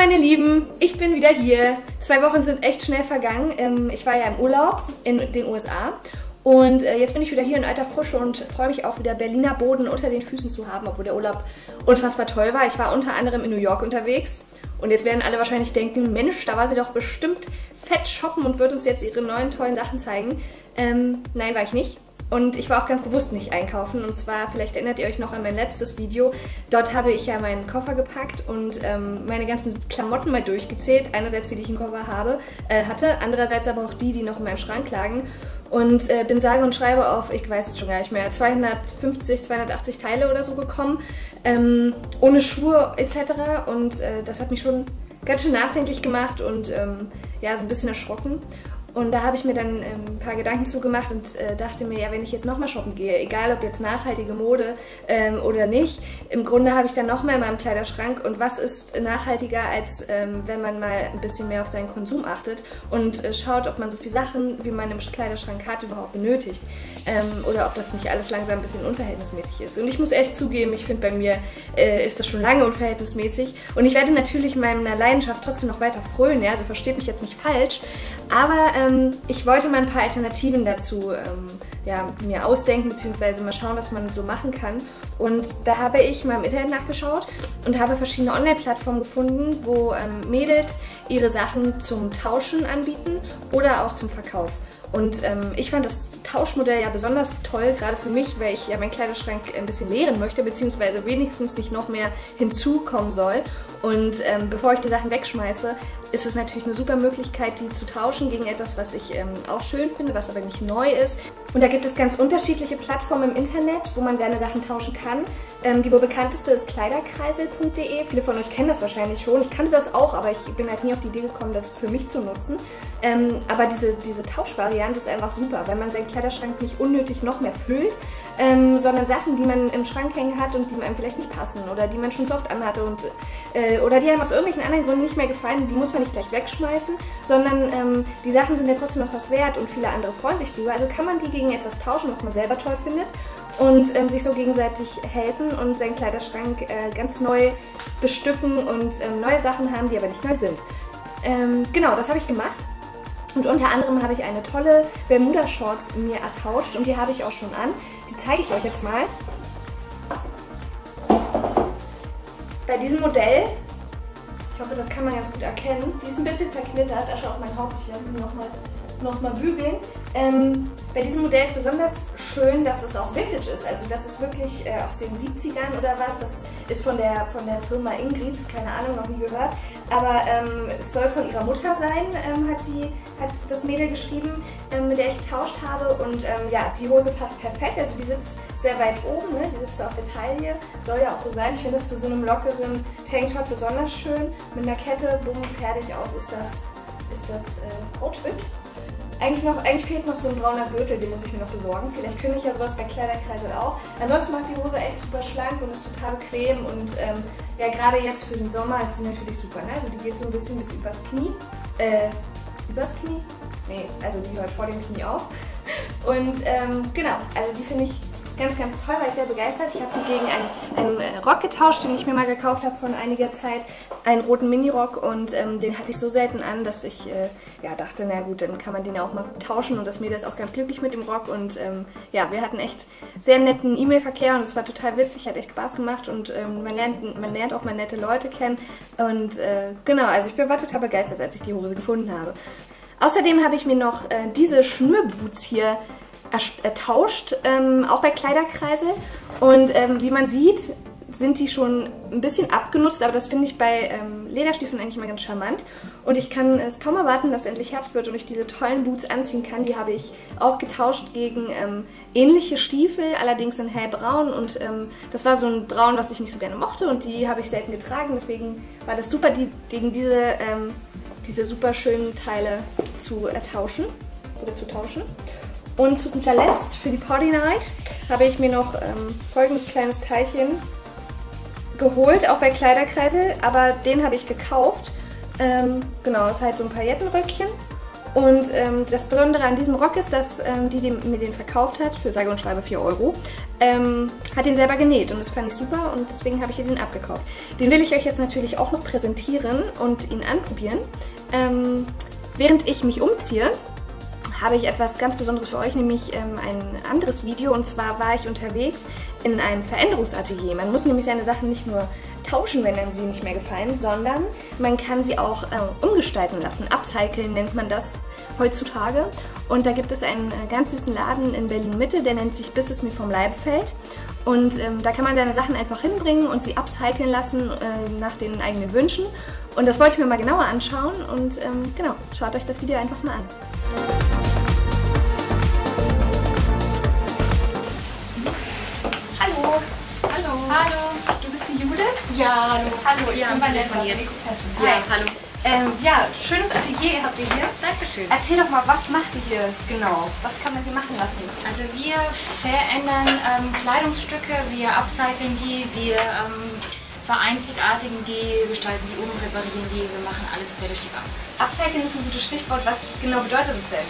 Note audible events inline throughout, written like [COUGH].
meine Lieben, ich bin wieder hier. Zwei Wochen sind echt schnell vergangen. Ähm, ich war ja im Urlaub in den USA und äh, jetzt bin ich wieder hier in alter Frische und freue mich auch wieder Berliner Boden unter den Füßen zu haben, obwohl der Urlaub unfassbar toll war. Ich war unter anderem in New York unterwegs und jetzt werden alle wahrscheinlich denken, Mensch, da war sie doch bestimmt fett shoppen und wird uns jetzt ihre neuen tollen Sachen zeigen. Ähm, nein, war ich nicht. Und ich war auch ganz bewusst nicht einkaufen. Und zwar, vielleicht erinnert ihr euch noch an mein letztes Video. Dort habe ich ja meinen Koffer gepackt und ähm, meine ganzen Klamotten mal durchgezählt. Einerseits die, die ich im Koffer habe, äh, hatte, andererseits aber auch die, die noch in meinem Schrank lagen. Und äh, bin sage und schreibe auf, ich weiß es schon gar nicht mehr, 250, 280 Teile oder so gekommen. Ähm, ohne Schuhe etc. Und äh, das hat mich schon ganz schön nachdenklich gemacht und ähm, ja, so ein bisschen erschrocken. Und da habe ich mir dann ähm, ein paar Gedanken zugemacht und äh, dachte mir, ja, wenn ich jetzt nochmal shoppen gehe, egal ob jetzt nachhaltige Mode ähm, oder nicht, im Grunde habe ich dann nochmal in meinem Kleiderschrank und was ist nachhaltiger, als ähm, wenn man mal ein bisschen mehr auf seinen Konsum achtet und äh, schaut, ob man so viele Sachen, wie man im Kleiderschrank hat, überhaupt benötigt ähm, oder ob das nicht alles langsam ein bisschen unverhältnismäßig ist. Und ich muss echt zugeben, ich finde bei mir äh, ist das schon lange unverhältnismäßig und ich werde natürlich meiner Leidenschaft trotzdem noch weiter frönen, ja, also versteht mich jetzt nicht falsch, aber ähm, ich wollte mal ein paar Alternativen dazu ähm, ja, mir ausdenken, beziehungsweise mal schauen, was man so machen kann. Und da habe ich mal im Internet nachgeschaut und habe verschiedene Online-Plattformen gefunden, wo ähm, Mädels ihre Sachen zum Tauschen anbieten oder auch zum Verkauf. Und ähm, ich fand das Tauschmodell ja besonders toll, gerade für mich, weil ich ja meinen Kleiderschrank ein bisschen leeren möchte, beziehungsweise wenigstens nicht noch mehr hinzukommen soll. Und ähm, bevor ich die Sachen wegschmeiße, ist es natürlich eine super Möglichkeit, die zu tauschen gegen etwas, was ich ähm, auch schön finde, was aber nicht neu ist. Und da gibt es ganz unterschiedliche Plattformen im Internet, wo man seine Sachen tauschen kann. Ähm, die wohl bekannteste ist kleiderkreisel.de. Viele von euch kennen das wahrscheinlich schon. Ich kannte das auch, aber ich bin halt nie auf die Idee gekommen, das für mich zu nutzen. Ähm, aber diese, diese Tauschvariante ist einfach super, weil man seinen Kleiderschrank nicht unnötig noch mehr füllt, ähm, sondern Sachen, die man im Schrank hängen hat und die einem vielleicht nicht passen oder die man schon so oft anhatte und, äh, oder die einem aus irgendwelchen anderen Gründen nicht mehr gefallen, die muss man nicht gleich wegschmeißen, sondern ähm, die Sachen sind ja trotzdem noch was wert und viele andere freuen sich drüber. Also kann man die gegen etwas tauschen, was man selber toll findet und ähm, sich so gegenseitig helfen und seinen Kleiderschrank äh, ganz neu bestücken und ähm, neue Sachen haben, die aber nicht neu sind. Ähm, genau, das habe ich gemacht. Und unter anderem habe ich eine tolle Bermuda-Shorts mir ertauscht und die habe ich auch schon an. Die zeige ich euch jetzt mal. Bei diesem Modell, ich hoffe, das kann man ganz gut erkennen, die ist ein bisschen zerknittert, da schaut mein Haupt hier nochmal nochmal bügeln. Ähm, bei diesem Modell ist besonders schön, dass es auch Vintage ist. Also das ist wirklich äh, aus den 70ern oder was. Das ist von der, von der Firma Ingrid, keine Ahnung, noch nie gehört. Aber ähm, es soll von ihrer Mutter sein, ähm, hat, die, hat das Mädel geschrieben, ähm, mit der ich getauscht habe. Und ähm, ja, die Hose passt perfekt. Also die sitzt sehr weit oben, ne? die sitzt so auf der Taille. Soll ja auch so sein. Ich finde das zu so einem lockeren Tanktop besonders schön. Mit einer Kette, bumm, fertig aus ist das, ist das äh, Outfit. Eigentlich, noch, eigentlich fehlt noch so ein brauner Gürtel, den muss ich mir noch besorgen. Vielleicht finde ich ja sowas bei Kleiderkreisel auch. Ansonsten macht die Hose echt super schlank und ist total bequem. Und ähm, ja, gerade jetzt für den Sommer ist sie natürlich super. Ne? Also die geht so ein bisschen bis übers Knie. Äh, übers Knie? Nee, also die hört vor dem Knie auf. [LAUGHS] Und ähm, genau, also die finde ich Ganz, ganz toll, war ich sehr begeistert. Ich habe die gegen einen, einen, äh, Rock getauscht, den ich mir mal gekauft habe von einiger Zeit. Einen roten Minirock und ähm, den hatte ich so selten an, dass ich äh, ja, dachte, na gut, dann kann man den ja auch mal tauschen und das Mädel ist auch ganz glücklich mit dem Rock und ähm, ja, wir hatten echt sehr netten E-Mail-Verkehr und es war total witzig, hat echt Spaß gemacht und ähm, man, lernt, man lernt auch mal nette Leute kennen und äh, genau, also ich war total begeistert, als ich die Hose gefunden habe. Außerdem habe ich mir noch äh, diese Schnürboots hier ertauscht, ähm, auch bei Kleiderkreisel. Und ähm, wie man sieht, sind die schon ein bisschen abgenutzt, aber das finde ich bei ähm, Lederstiefeln eigentlich immer ganz charmant. Und ich kann es kaum erwarten, dass endlich Herbst wird und ich diese tollen Boots anziehen kann. Die habe ich auch getauscht gegen ähm, ähnliche Stiefel, allerdings in hellbraun. Und ähm, das war so ein Braun, was ich nicht so gerne mochte und die habe ich selten getragen. Deswegen war das super, die gegen diese, ähm, diese super schönen Teile zu ertauschen oder zu tauschen. Und zu guter Letzt für die Party Night habe ich mir noch ähm, folgendes kleines Teilchen geholt, auch bei Kleiderkreisel, aber den habe ich gekauft. Ähm, genau, ist halt so ein Paillettenröckchen Und ähm, das Besondere an diesem Rock ist, dass ähm, die, die mir den verkauft hat, für sage und schreibe 4 Euro, ähm, hat den selber genäht. Und das fand ich super und deswegen habe ich ihr den abgekauft. Den will ich euch jetzt natürlich auch noch präsentieren und ihn anprobieren. Ähm, während ich mich umziehe, habe ich etwas ganz Besonderes für euch, nämlich ähm, ein anderes Video. Und zwar war ich unterwegs in einem Veränderungsatelier. Man muss nämlich seine Sachen nicht nur tauschen, wenn einem sie nicht mehr gefallen, sondern man kann sie auch äh, umgestalten lassen. Upcycling nennt man das heutzutage. Und da gibt es einen äh, ganz süßen Laden in Berlin-Mitte, der nennt sich Bis es mir vom Leib fällt. Und ähm, da kann man seine Sachen einfach hinbringen und sie upcyclen lassen äh, nach den eigenen Wünschen. Und das wollte ich mir mal genauer anschauen und ähm, genau, schaut euch das Video einfach mal an. Hallo. Du bist die Judith? Ja, hallo. Hallo, ich Wir bin Vanessa. Eco Fashion. Ja, Hi. hallo. Ähm, ja, schönes Atelier habt ihr hier. Dankeschön. Erzähl doch mal, was macht ihr hier genau? Was kann man hier machen lassen? Also wir verändern ähm, Kleidungsstücke, wir upcyclen die, wir ähm, vereinzigartigen die, gestalten die um, reparieren die, wir machen alles quer durch die Bank. Upcycling ist ein gutes Stichwort. Was genau bedeutet das denn?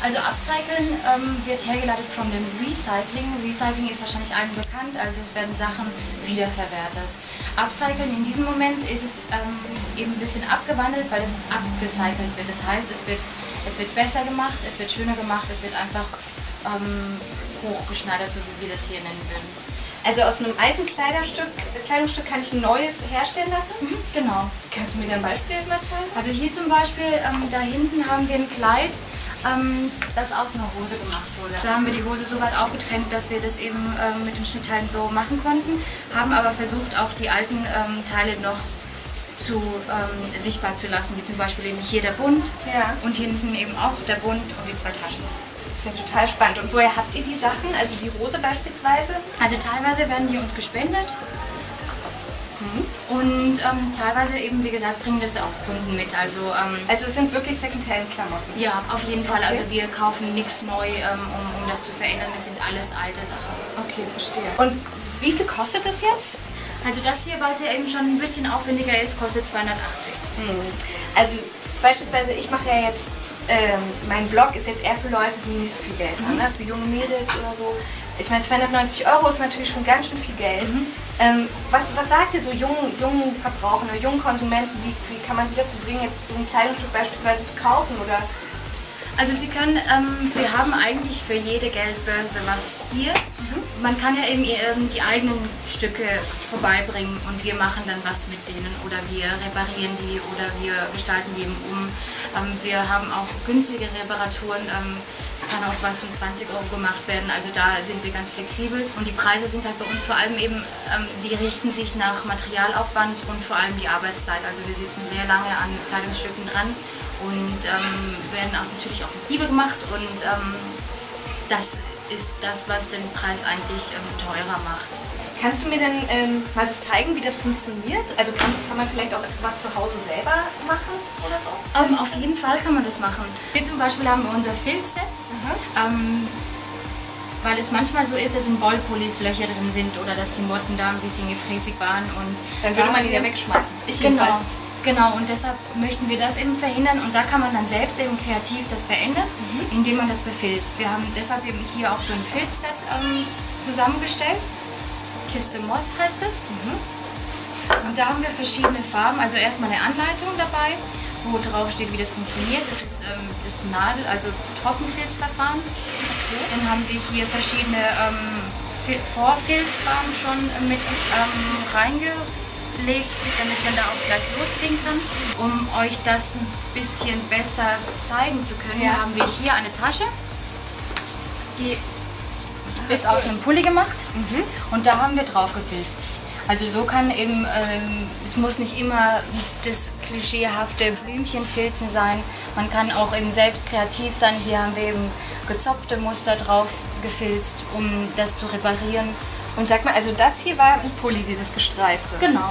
Also upcyclen ähm, wird hergeleitet von dem Recycling. Recycling ist wahrscheinlich allen bekannt, also es werden Sachen wiederverwertet. Upcycling in diesem Moment ist es ähm, eben ein bisschen abgewandelt, weil es abgecycelt wird. Das heißt, es wird, es wird besser gemacht, es wird schöner gemacht, es wird einfach ähm, hochgeschneidert, so wie wir das hier nennen würden. Also aus einem alten Kleiderstück, Kleidungsstück kann ich ein neues herstellen lassen? Genau. Kannst du mir da ein Beispiel mal zeigen? Also hier zum Beispiel, ähm, da hinten haben wir ein Kleid, ähm, das aus einer Hose gemacht wurde. Da haben wir die Hose so weit aufgetrennt, dass wir das eben ähm, mit den Schnittteilen so machen konnten, haben aber versucht, auch die alten ähm, Teile noch zu ähm, sichtbar zu lassen, wie zum Beispiel eben hier der Bund Ja. und hinten eben auch der Bund und die zwei Taschen. Das ist ja total spannend. Und woher habt ihr die Sachen? Also die Hose beispielsweise? Also teilweise werden die uns gespendet und ähm, teilweise eben, wie gesagt, bringen das auch Kunden mit. Also ähm, Also es sind wirklich Secondhand-Klamotten. Ja, auf jeden Fall. Okay. Also wir kaufen nichts neu, ähm, um, um das zu verändern. Das sind alles alte Sachen. Okay, verstehe. Und wie viel kostet das jetzt? Also das hier, weil es ja eben schon ein bisschen aufwendiger ist, kostet 280. Also beispielsweise, ich mache ja jetzt, ähm, mein Blog ist jetzt eher für Leute, die nicht so viel Geld haben, ne? für junge Mädels oder so. Ich meine, 290 Euro ist natürlich schon ganz schön viel Geld. Ähm, was, was sagt ihr so jungen, jungen Verbrauchern oder jungen Konsumenten, wie, wie kann man sie dazu bringen, jetzt so ein Kleidungsstück beispielsweise zu kaufen oder Also Sie können, ähm, wir haben eigentlich für jede Geldbörse was hier. Man kann ja eben ähm, die eigenen Stücke vorbeibringen und wir machen dann was mit denen oder wir reparieren die oder wir gestalten die eben um. Ähm, wir haben auch günstige Reparaturen. Ähm, es kann auch was um 20 Euro gemacht werden. Also da sind wir ganz flexibel und die Preise sind halt bei uns vor allem eben, ähm, die richten sich nach Materialaufwand und vor allem die Arbeitszeit. Also wir sitzen sehr lange an Kleidungsstücken dran und ähm, werden auch natürlich auch mit Liebe gemacht und ähm, das ist das, was den Preis eigentlich ähm, teurer macht. Kannst du mir denn ähm, mal so zeigen, wie das funktioniert? Also kann, kann man vielleicht auch was zu Hause selber machen oder so? Ähm, auf jeden Fall kann man das machen. Hier zum Beispiel haben wir unser Filzset. Ähm, weil es manchmal so ist, dass in Wollpullis Löcher drin sind oder dass die Motten da ein bisschen gefräßig waren und Dann würde man die ja wir- wegschmeißen. Ich Genau, jedenfalls. Genau. Und deshalb möchten wir das eben verhindern und da kann man dann selbst eben kreativ das verändern, Mhm. indem man das befilzt. Wir haben deshalb eben hier auch so ein Filzset ähm, zusammengestellt. Kiste Moth heißt es. Mhm. Und da haben wir verschiedene Farben, also erstmal eine Anleitung dabei, wo drauf steht, wie das funktioniert. Das ist ähm, das Nadel, also Trockenfilzverfahren. Dann haben wir hier verschiedene ähm, Fil- Vorfilzfarben schon mit ähm, reingelegt, damit man da auch gleich loslegen kann. Um euch das ein bisschen besser zeigen zu können, Ja. haben wir hier eine Tasche. Die ist aus einem Pulli gemacht und da haben wir drauf gefilzt. Also so kann eben, ähm, es muss nicht immer das klischeehafte Blümchenfilzen sein. Man kann auch eben selbst kreativ sein. Hier haben wir eben gezopfte Muster drauf gefilzt, um das zu reparieren. Und sag mal, also das hier war ein Pulli, dieses gestreifte. Genau.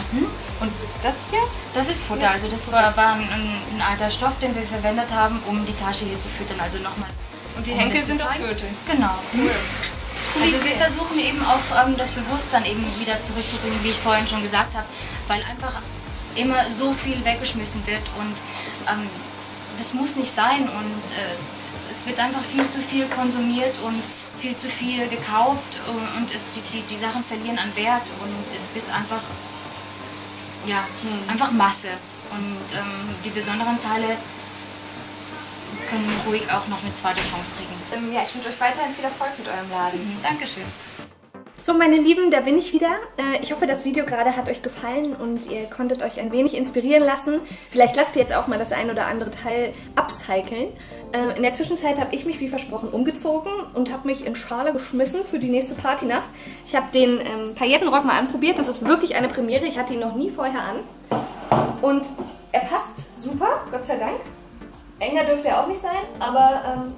Und das hier? Das ist Futter. Also das war, war ein, ein alter Stoff, den wir verwendet haben, um die Tasche hier zu füttern. Also nochmal. Und die um Henkel sind aus. Gürtel. Genau. Cool. Also wir versuchen eben auch ähm, das Bewusstsein eben wieder zurückzubringen, wie ich vorhin schon gesagt habe, weil einfach immer so viel weggeschmissen wird und ähm, das muss nicht sein und äh, es, es, wird einfach viel zu viel konsumiert und viel zu viel gekauft und, und es, die, die, die Sachen verlieren an Wert und es ist einfach, ja, hm. einfach Masse. Und ähm, die besonderen Teile können ruhig auch noch eine zweite Chance kriegen. Ähm, ja, ich wünsche euch weiterhin viel Erfolg mit eurem Laden. Mhm, Dankeschön. So, meine Lieben, da bin ich wieder. Äh, ich hoffe, das Video gerade hat euch gefallen und ihr konntet euch ein wenig inspirieren lassen. Vielleicht lasst ihr jetzt auch mal das ein oder andere Teil upcyclen. Äh, in der Zwischenzeit habe ich mich wie versprochen umgezogen und habe mich in Schale geschmissen für die nächste Partynacht. Ich habe den ähm, Paillettenrock mal anprobiert. Das ist wirklich eine Premiere. Ich hatte ihn noch nie vorher an. Und er passt super, Gott sei Dank. Enger dürfte er auch nicht sein, aber ähm,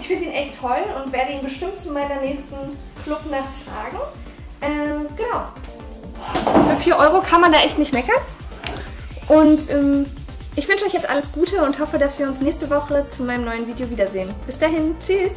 ich finde ihn echt toll und werde ihn bestimmt zu meiner nächsten Clubnacht tragen. Ähm, genau. Für 4 Euro kann man da echt nicht meckern. Und ähm, ich wünsche euch jetzt alles Gute und hoffe, dass wir uns nächste Woche zu meinem neuen Video wiedersehen. Bis dahin, tschüss!